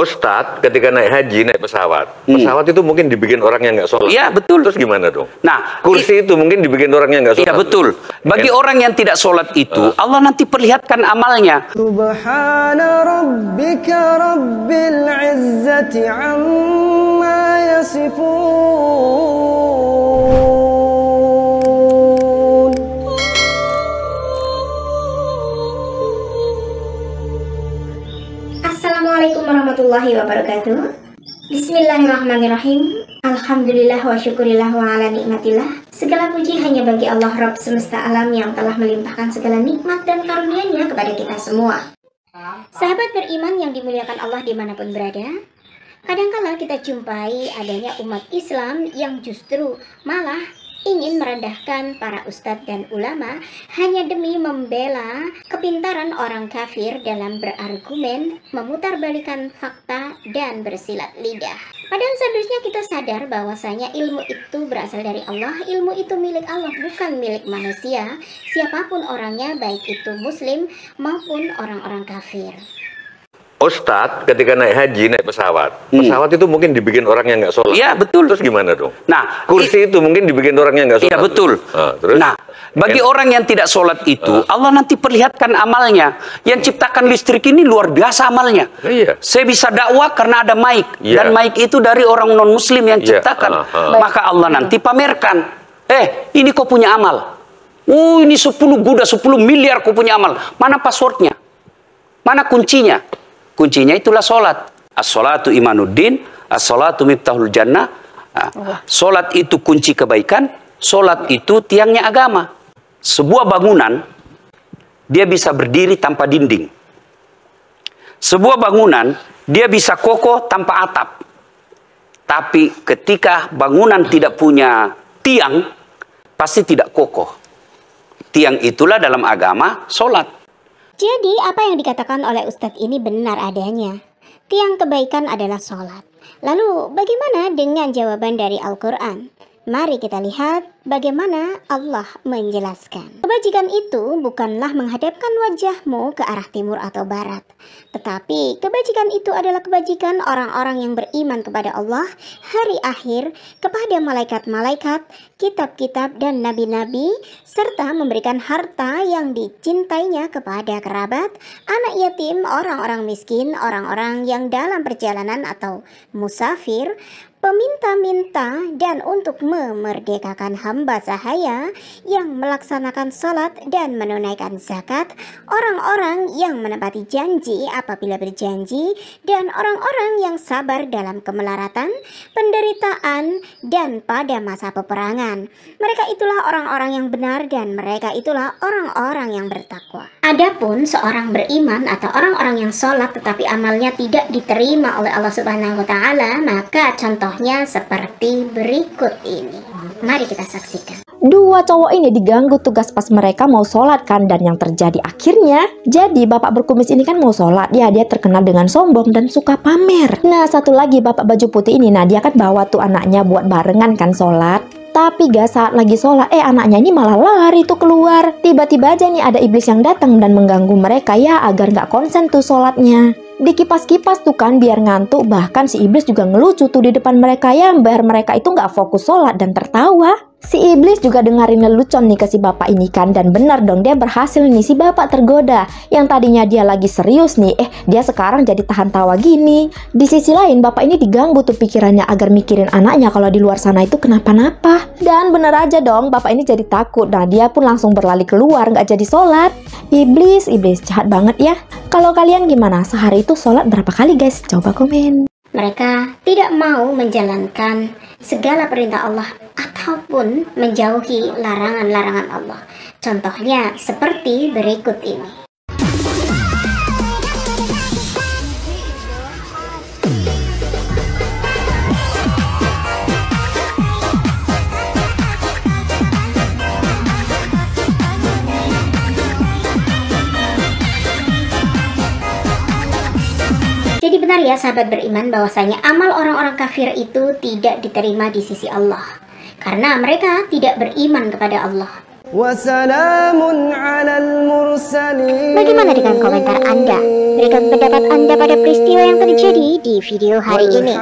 Ustadz ketika naik haji naik pesawat. Hmm. pesawat itu mungkin dibikin orang yang nggak sholat. Iya betul. Terus gimana dong? Nah kursi itu mungkin dibikin orang yang nggak sholat. Iya betul. Bagi Enak. orang yang tidak sholat itu uh. Allah nanti perlihatkan amalnya. Warahmatullahi wabarakatuh. Bismillahirrahmanirrahim. Alhamdulillah wa syukurillah wa ala nikmatillah. Segala puji hanya bagi Allah Rabb semesta alam yang telah melimpahkan segala nikmat dan karunia-Nya kepada kita semua. Sahabat beriman yang dimuliakan Allah di mana pun berada Kadangkala kita jumpai adanya umat Islam yang justru malah ingin merendahkan para ustadz dan ulama hanya demi membela kepintaran orang kafir dalam berargumen, memutarbalikan fakta, dan bersilat lidah. Padahal seharusnya kita sadar bahwasanya ilmu itu berasal dari Allah, ilmu itu milik Allah, bukan milik manusia, siapa pun orangnya, baik itu muslim maupun orang-orang kafir. Ustadz ketika naik haji naik pesawat, pesawat itu mungkin dibikin orang yang nggak sholat. Hmm. Iya, betul. Terus gimana dong? Nah, kursi itu mungkin dibikin orang yang nggak sholat. Iya betul. Ah, terus? Nah, bagi Kan? orang yang tidak sholat itu, Allah nanti perlihatkan amalnya. Yang ciptakan listrik ini luar biasa amalnya. Iya. Saya bisa dakwah karena ada mic Iya. dan mic itu dari orang non Muslim yang Iya, ciptakan. ah, ah. Maka Allah nanti pamerkan. Eh, ini kau punya amal. Oh, ini 10 guda 10 miliar kau punya amal. Mana passwordnya? Mana kuncinya? Kuncinya itulah sholat. As-sholatu imanuddin, as-sholatu miftahul jannah. Nah, Sholat itu kunci kebaikan, sholat itu tiangnya agama. Sebuah bangunan, dia bisa berdiri tanpa dinding. Sebuah bangunan, dia bisa kokoh tanpa atap. Tapi ketika bangunan tidak punya tiang, pasti tidak kokoh. Tiang itulah dalam agama sholat. Jadi apa yang dikatakan oleh Ustadz ini benar adanya. Tiang kebaikan adalah sholat. Lalu bagaimana dengan jawaban dari Al-Quran? Mari kita lihat bagaimana Allah menjelaskan. Kebajikan itu bukanlah menghadapkan wajahmu ke arah timur atau barat. Tetapi kebajikan itu adalah kebajikan orang-orang yang beriman kepada Allah, hari akhir, kepada malaikat-malaikat, kitab-kitab dan nabi-nabi, serta memberikan harta yang dicintainya kepada kerabat, anak yatim, orang-orang miskin, orang-orang yang dalam perjalanan atau musafir, peminta-minta dan untuk memerdekakan hamba sahaya yang melaksanakan salat dan menunaikan zakat, orang-orang yang menepati janji apabila berjanji, dan orang-orang yang sabar dalam kemelaratan, penderitaan, dan pada masa peperangan. Mereka itulah orang-orang yang benar dan mereka itulah orang-orang yang bertakwa. Adapun seorang beriman atau orang-orang yang sholat tetapi amalnya tidak diterima oleh Allah Subhanahu wa taala, maka contohnya seperti berikut ini. Mari kita saksikan. Dua cowok ini diganggu tugas pas mereka mau sholat kan dan yang terjadi akhirnya jadi bapak berkumis ini kan mau sholat ya dia terkenal dengan sombong dan suka pamer. Nah satu lagi bapak baju putih ini nah dia kan bawa tuh anaknya buat barengan kan sholat. Tapi gak saat lagi sholat, eh anaknya ini malah lari tuh keluar. Tiba-tiba aja nih ada iblis yang datang dan mengganggu mereka ya agar gak konsen tuh sholatnya. Dikipas-kipas tuh kan biar ngantuk, bahkan si iblis juga ngelucu tuh di depan mereka ya biar mereka itu gak fokus sholat dan tertawa. Si iblis juga dengerin lelucon nih ke si bapak ini kan dan benar dong dia berhasil nih si bapak tergoda. Yang tadinya dia lagi serius nih eh dia sekarang jadi tahan tawa gini. Di sisi lain bapak ini diganggu tuh pikirannya agar mikirin anaknya kalau di luar sana itu kenapa-napa. Dan bener aja dong bapak ini jadi takut nah dia pun langsung berlari keluar nggak jadi sholat. Iblis iblis jahat banget ya. Kalau kalian gimana? Sehari itu sholat berapa kali guys? Coba komen. Mereka tidak mau menjalankan segala perintah Allah ataupun menjauhi larangan-larangan Allah. Contohnya seperti berikut ini. benar ya sahabat beriman bahwasanya amal orang-orang kafir itu tidak diterima di sisi Allah karena mereka tidak beriman kepada Allah. Bagaimana dengan komentar Anda? Berikan pendapat Anda pada peristiwa yang terjadi di video hari ini.